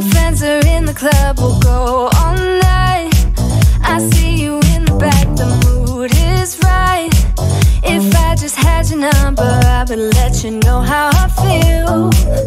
friends are in the club, we'll go all night. I see you in the back, the mood is right. If I just had your number, I would let you know how I feel.